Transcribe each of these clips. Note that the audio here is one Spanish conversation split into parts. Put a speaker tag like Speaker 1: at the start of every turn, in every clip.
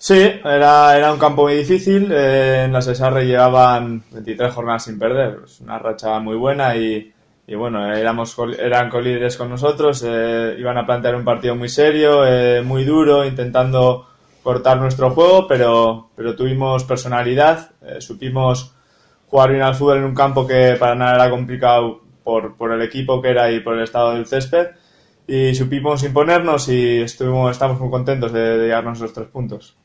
Speaker 1: Sí, era, era un campo muy difícil. Eh, en la Cesarre llevaban 23 jornadas sin perder. Es una racha muy buena y, bueno, éramos, eran colíderes con nosotros. Eh, iban a plantear un partido muy serio, eh, muy duro, intentando cortar nuestro juego, pero, pero tuvimos personalidad. supimos jugar bien al fútbol en un campo que para nada era complicado por, por el equipo que era y por el estado del césped y supimos imponernos y estuvimos, estamos muy contentos de, de llevarnos los tres puntos.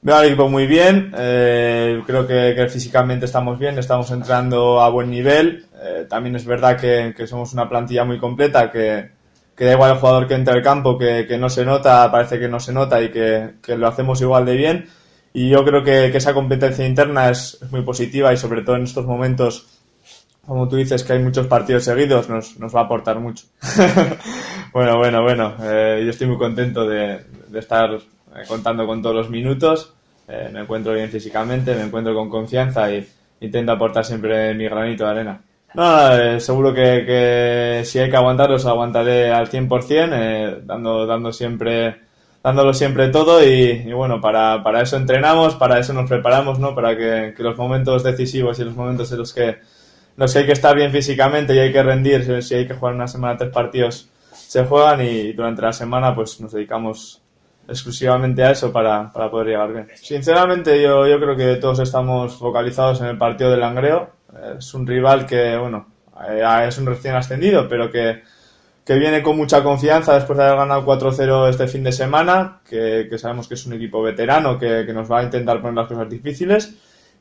Speaker 1: Veo al equipo muy bien, eh, creo que, físicamente estamos bien, estamos entrando a buen nivel. Eh, también es verdad que, somos una plantilla muy completa, que, que, da igual el jugador que entra al campo, que, no se nota, parece que no se nota y que, lo hacemos igual de bien. Y yo creo que, esa competencia interna es, muy positiva y sobre todo en estos momentos, como tú dices, que hay muchos partidos seguidos, nos, nos va a aportar mucho. bueno, bueno, bueno, eh, yo estoy muy contento de, de estar eh, contando con todos los minutos, eh, me encuentro bien físicamente, me encuentro con confianza y intento aportar siempre mi granito de arena. No, eh, seguro que, si hay que aguantarlos, aguantaré al 100%, dando, dando siempre, dándolo siempre todo y, bueno, para, eso entrenamos, para eso nos preparamos, ¿no? Para que, los momentos decisivos y los momentos en los que, los hay que estar bien físicamente y hay que rendir, si hay que jugar una semana tres partidos, se juegan y durante la semana pues nos dedicamos exclusivamente a eso para, para poder llegar bien. Sinceramente yo, yo creo que todos estamos focalizados en el partido del Langreo. Es un rival que, bueno, es un recién ascendido, pero que, que viene con mucha confianza después de haber ganado 4-0 este fin de semana, que, que, sabemos que es un equipo veterano que, que, nos va a intentar poner las cosas difíciles.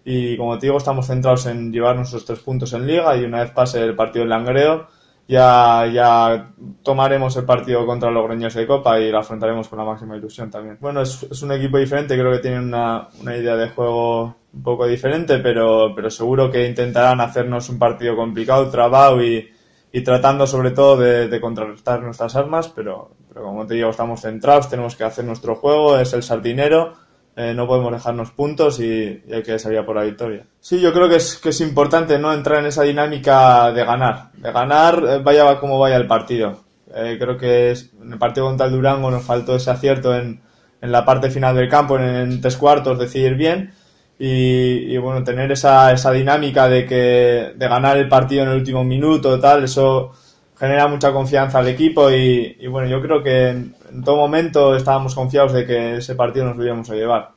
Speaker 1: Y como te digo, estamos centrados en llevar nuestros tres puntos en liga y una vez pase el partido del Langreo, ya, ya tomaremos el partido contra los Logroños de Copa y lo afrontaremos con la máxima ilusión también. Bueno, es, es un equipo diferente, creo que tienen una, una, idea de juego un poco diferente, pero, pero seguro que intentarán hacernos un partido complicado, trabado y, y tratando sobre todo de, contrarrestar nuestras armas, pero, pero como te digo, estamos centrados, tenemos que hacer nuestro juego, es el sardinero eh, no podemos dejarnos puntos y, hay que salir por la victoria. Sí, yo creo que es, que es importante no entrar en esa dinámica de ganar. De ganar, eh, vaya como vaya el partido. Eh, creo que en el partido contra el Durango nos faltó ese acierto en, en la parte final del campo, en, tres cuartos, decidir bien. Y, bueno, tener esa, esa dinámica de que de ganar el partido en el último minuto, tal, eso genera mucha confianza al equipo y, bueno, yo creo que en, todo momento estábamos confiados de que ese partido nos lo íbamos a llevar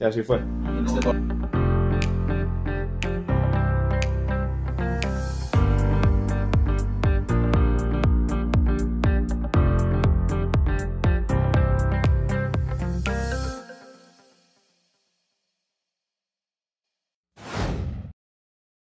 Speaker 1: y así fue.